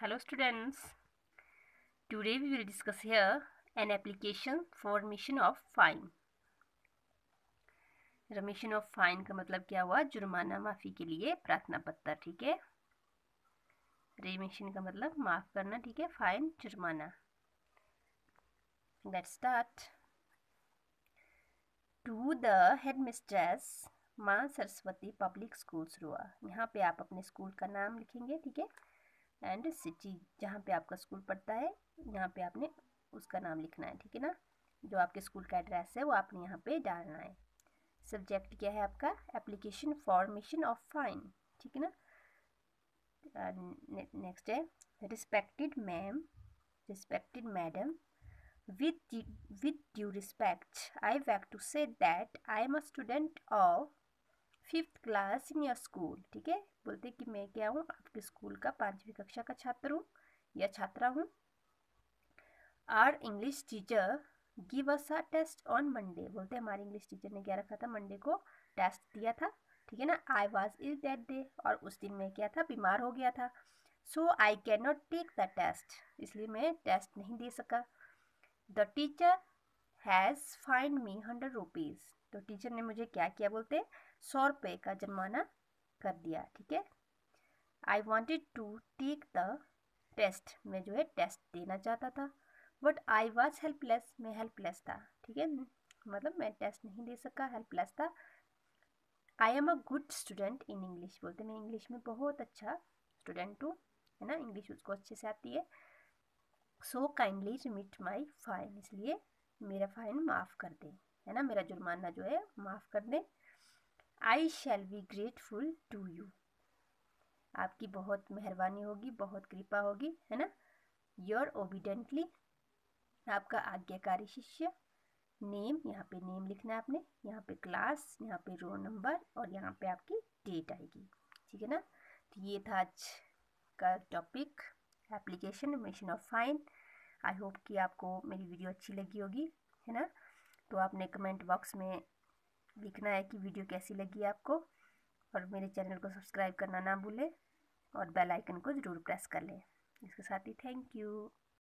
Hello, students. Today we will discuss here an application for remission of fine. remission of fine का मतलब क्या हुआ? जुर्माना माफ़ी के लिए प्रार्थना पत्र, ठीक है? Remission का मतलब माफ़ करना, ठीक है? फाइन जुर्माना। Let's start to the headmistress माँ सरस्वती पब्लिक स्कूल्स रुआ। यहाँ पे आप अपने स्कूल का नाम लिखेंगे, ठीक है? एंड सिटी, जहाँ पे आपका स्कूल पड़ता है, यहाँ पे आपने उसका नाम लिखना है, ठीक है ना? जो आपके स्कूल का एड्रेस है, वो आपने यहाँ पे डालना है। सब्जेक्ट क्या है आपका? एप्लीकेशन फॉर्मेशन ऑफ़ फाइन, ठीक है ना? नेक्स्ट है, respected ma'am, respected madam with due respect i beg to say that i am a student of fifth class in your school ठीक है? बोलते कि मैं क्या हूँ? आपके स्कूल का पाँचवीं कक्षा का छात्र हूँ, या छात्रा हूँ। Our English teacher give us a test on Monday बोलते हमारे इंग्लिश टीचर ने क्या रखा था? मंडे को टेस्ट दिया था, ठीक है ना? I was is that day और उस दिन मैं क्या था? बीमार हो गया था। So I can not take the test इसलिए मैं टेस्ट नहीं दे सका। The teacher has fine me hundred rupees तो टीचर ने मुझे क्या किया बोलते सौ रुपये का जुर्माना कर दिया, ठीक है? I wanted to take the test मैं जो है टेस्ट देना चाहता था बट आई वॉज़ हेल्पलेस मैं हेल्पलेस था, ठीक है? मतलब मैं टेस्ट नहीं दे सका हेल्पलेस था। I am a good student in English बोलते मैं इंग्लिश में बहुत अच्छा स्टूडेंट हूँ, है ना? इंग्लिश उसको अच्छे से आती है। So kindly remit my fine इसलिए मेरा फाइन माफ़ कर दें, है ना? मेरा जुर्माना जो है माफ़ कर दें। I shall be grateful to you आपकी बहुत मेहरबानी होगी, बहुत कृपा होगी, है ना? योर ओबिडेंटली आपका आज्ञाकारी शिष्य। नेम यहाँ पे नेम लिखना है आपने। यहाँ पे क्लास यहाँ पे रोल नंबर और यहाँ पे आपकी डेट आएगी। ठीक है ना? तो ये था आज का topic application mission of fine I hope कि आपको मेरी वीडियो अच्छी लगी होगी, है ना? तो आपने कमेंट बॉक्स में लिखना है कि वीडियो कैसी लगी आपको। और मेरे चैनल को सब्सक्राइब करना ना भूलें और बेल आइकन को ज़रूर प्रेस कर लें। इसके साथ ही थैंक यू